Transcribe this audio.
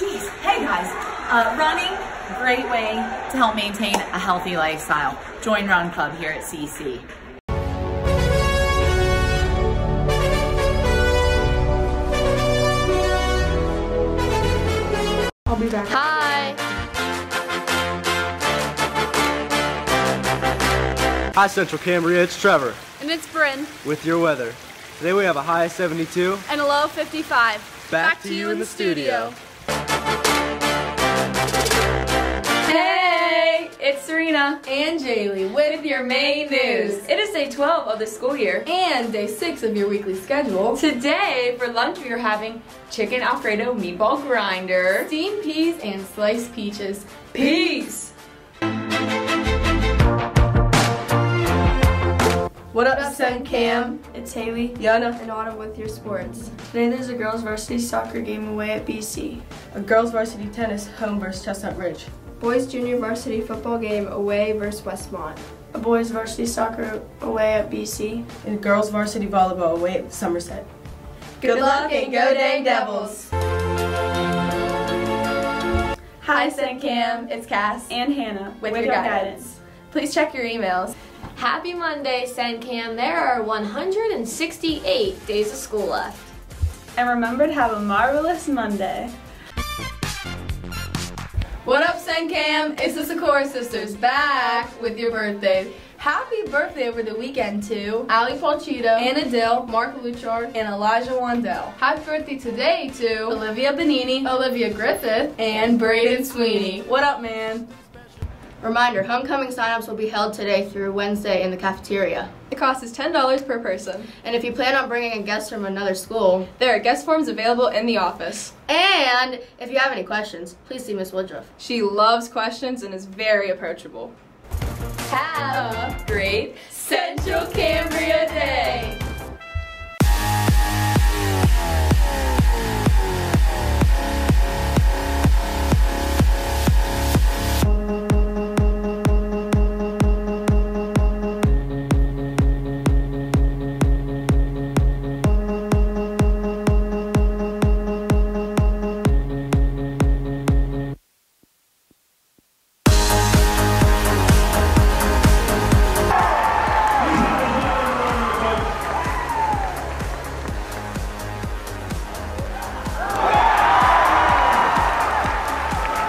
Hey guys, uh, running, great way to help maintain a healthy lifestyle. Join Run Club here at CC. I'll be back. Hi. Hi Central Cambria, it's Trevor And it's Bryn. with your weather. Today we have a high of 72. And a low of 55. Back, to, you in the studio. Hey, it's Serena and Jaylee with your main news. It is day 12 of the school year and day 6 of your weekly schedule. Today, for lunch, we are having chicken Alfredo meatball grinder, steamed peas, and sliced peaches. Peace! What Cam? It's Haley Yana. and Autumn with your sports. Today there's a girls varsity soccer game away at BC. A girls varsity tennis home versus Chestnut Ridge. Boys junior varsity football game away versus Westmont. A boys varsity soccer away at BC. And girls varsity volleyball away at Somerset. Good luck and go Dang Devils! Hi, Cam. It's Cass And Hannah. with, your, guidance. Please check your emails. Happy Monday, SendCam. There are 168 days of school left. And remember to have a marvelous Monday. What up, Cam? It's the Sakura sisters back with your birthday. Happy birthday over the weekend to Ali Polchito, Anna Dill, Mark Luchard, and Elijah Wandell. Happy birthday today to Olivia Benini, Olivia Griffith, and Braden Sweeney. What up, man? Reminder, homecoming signups will be held today through Wednesday in the cafeteria. The cost is $10 per person. And if you plan on bringing a guest from another school, There are guest forms available in the office. and if you have any questions, please see Miss Woodruff. She loves questions and is very approachable. Have a great Central Cambria Day!